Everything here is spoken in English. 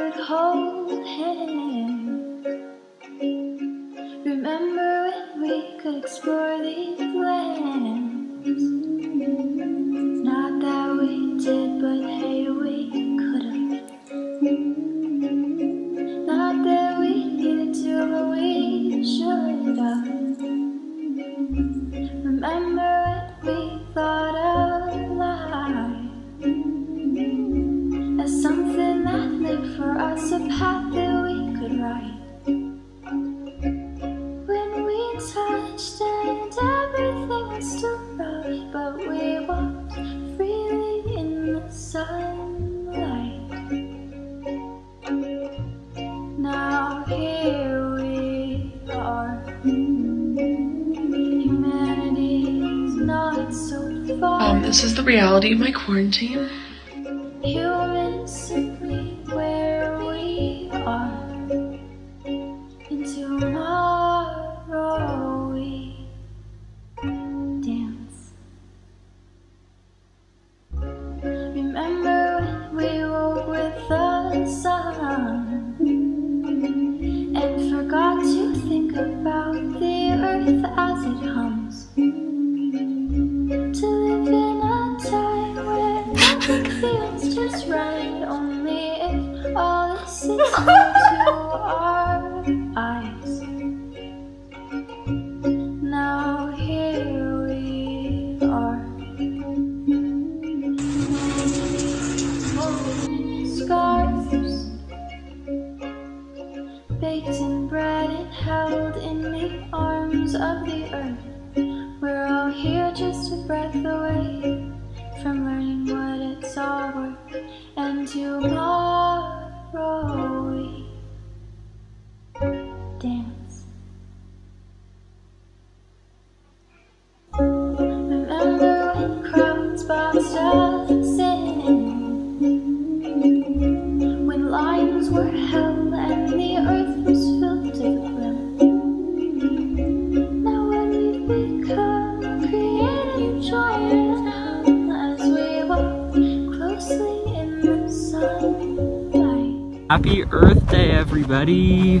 could hold hands. Remember when we could explore these lands? That we could. When we touched and everything was still rough, but we walked freely in the sunlight. Now here we are. Humanity's not so far. Um, this is the reality of my quarantine. Feels just right, only if all this is new to our eyes. Now here we are. Scarves baked in bread and held in the arms of the earth. We're all here just a breath away from learning what it's all worth. And tomorrow we dance. Remember when crowds boxed us in? When lines were held Happy Earth Day, everybody!